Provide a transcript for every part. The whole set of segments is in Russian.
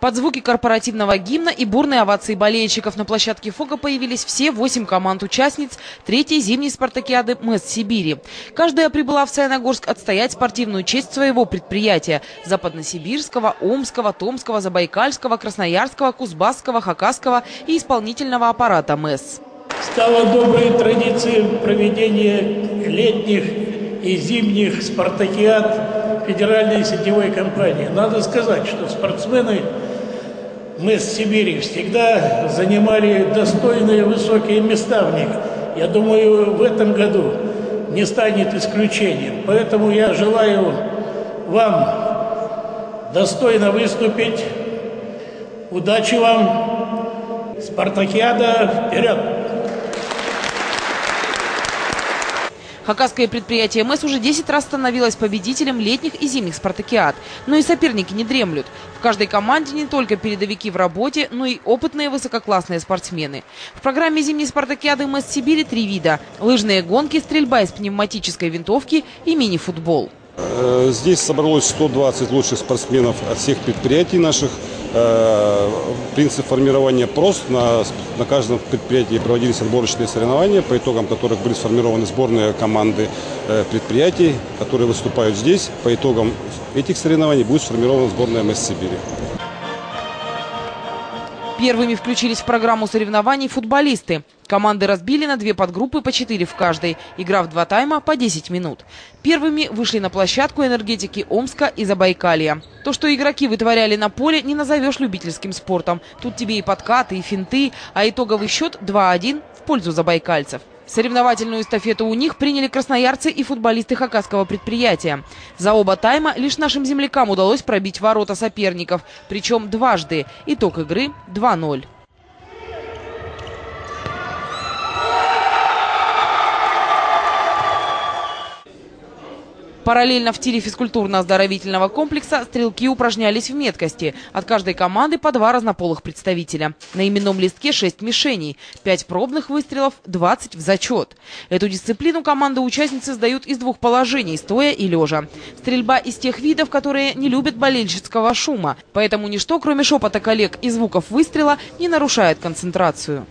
Под звуки корпоративного гимна и бурные овации болельщиков на площадке ФОКа появились все восемь команд-участниц третьей зимней спартакиады МЭС Сибири. Каждая прибыла в Саяногорск отстоять спортивную честь своего предприятия – западносибирского, омского, томского, забайкальского, красноярского, кузбасского, хакасского и исполнительного аппарата МЭС. Стало доброй традицией проведения летних и зимних спартакиад федеральной сетевой компании. Надо сказать, что спортсмены мы с Сибири всегда занимали достойные высокие места в них. Я думаю, в этом году не станет исключением. Поэтому я желаю вам достойно выступить. Удачи вам! Спартакиада вперед! Хакасское предприятие МЭС уже 10 раз становилось победителем летних и зимних спартакиад. Но и соперники не дремлют. В каждой команде не только передовики в работе, но и опытные высококлассные спортсмены. В программе зимней спартакиады МЭС Сибири три вида. Лыжные гонки, стрельба из пневматической винтовки и мини-футбол. Э, здесь собралось 120 лучших спортсменов от всех предприятий наших. Э, принцип формирования прост. На, на каждом предприятии проводились отборочные соревнования, по итогам которых были сформированы сборные команды э, предприятий, которые выступают здесь. По итогам этих соревнований будет сформирована сборная МС Сибири. Первыми включились в программу соревнований футболисты. Команды разбили на две подгруппы по четыре в каждой, игра в два тайма по 10 минут. Первыми вышли на площадку энергетики Омска и Забайкалья. То, что игроки вытворяли на поле, не назовешь любительским спортом. Тут тебе и подкаты, и финты, а итоговый счет 2-1 в пользу забайкальцев. Соревновательную эстафету у них приняли красноярцы и футболисты хакасского предприятия. За оба тайма лишь нашим землякам удалось пробить ворота соперников, причем дважды. Итог игры 2-0. Параллельно в тире физкультурно-оздоровительного комплекса стрелки упражнялись в меткости. От каждой команды по два разнополых представителя. На именном листке 6 мишеней, 5 пробных выстрелов, 20 в зачет. Эту дисциплину команды-участницы сдают из двух положений – стоя и лежа. Стрельба из тех видов, которые не любят болельщицкого шума. Поэтому ничто, кроме шепота коллег и звуков выстрела, не нарушает концентрацию.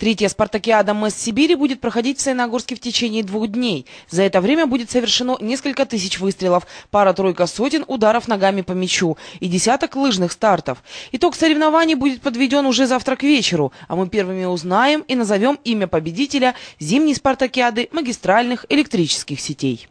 Третья спартакиада МЭС Сибири будет проходить в Саяногорске в течение двух дней. За это время будет совершено несколько тысяч выстрелов, пара-тройка сотен ударов ногами по мячу и десяток лыжных стартов. Итог соревнований будет подведен уже завтра к вечеру, а мы первыми узнаем и назовем имя победителя зимней спартакиады магистральных электрических сетей.